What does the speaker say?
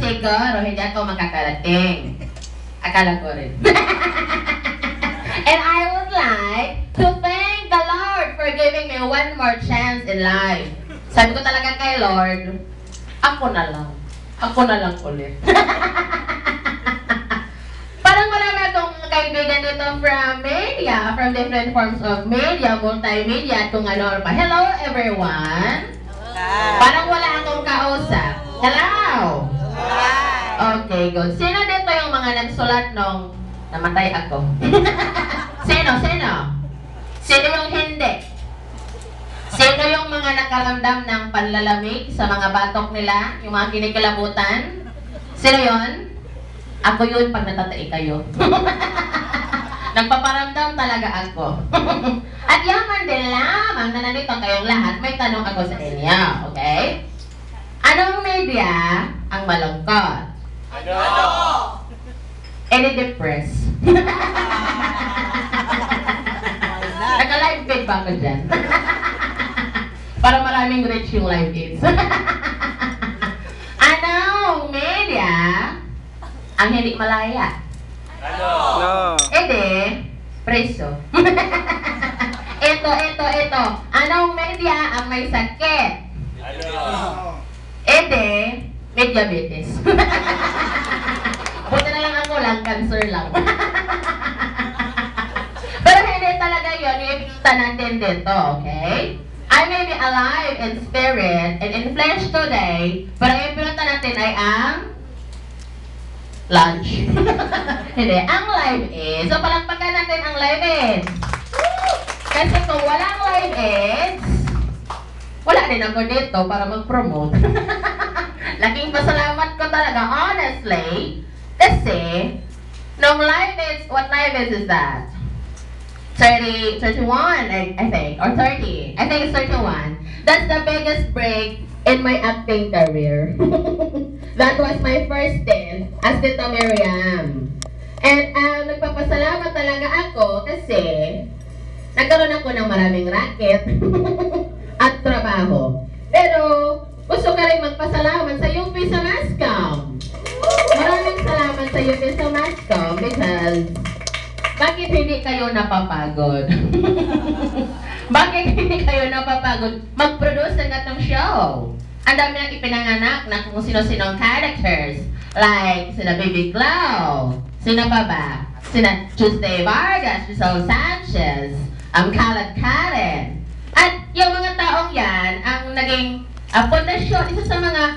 siguro hindi ako makakarating. Akala ko rin. And I would like to thank the Lord for giving me one more chance in life. Sabi ko talaga kay Lord, ako na lang. Ako na lang ulit. Parang marami akong kaibigan dito from media, from different forms of media, multimedia, kung ano pa. Hello, everyone! Parang wala akong kausap. Good. Sino dito yung mga nagsulat nung namatay ako? sino? Sino? Sino yung hindi? Sino yung mga nakaramdam ng panlalamig sa mga batok nila? Yung mga kinikilabutan? Sino yon? Ako yun pag natatay kayo. Nagpaparamdam talaga ako. At yaman din lamang na nandito kayong lahat, may tanong ako sa inyo, okay? Anong media ang malungkot? Any depress? Naka-live feed ba ako dyan? Para maraming reach yung live feeds. Anong media ang hindi malaya? No. Ede, preso. ito, ito, ito. Anong media ang may sakit? Ede, may diabetes. Lang cancer lang. Pero hindi talaga yun, yung ipikita natin dito, okay? I may be alive in spirit and in flesh today, pero ang ipinunta natin ay ang lunch. hindi, ang live is, so palagpagan natin ang live is. Kasi kung walang live is, wala din ako dito para mag-promote. Laking pasalamat ko talaga, honestly. Kasi, nung live is, what live is is that? 30, 31, I, I think, or 30. I think it's 31. That's the biggest break in my acting career. that was my first stint as Tita Miriam. And um, nagpapasalamat talaga ako kasi nagkaroon ako ng maraming racket at trabaho. Pero gusto ka rin magpasalamat sa sa UP sa Mascom because bakit hindi kayo napapagod? bakit hindi kayo napapagod mag-produce ng atong show? Ang dami nang ipinanganak na kung sino-sinong characters. Like, sina Baby Clau, sina pa ba? Sina Tuesday Vargas, Rizal Sanchez, ang Kalad Karen. At yung mga taong yan, ang naging uh, pundasyon, isa sa mga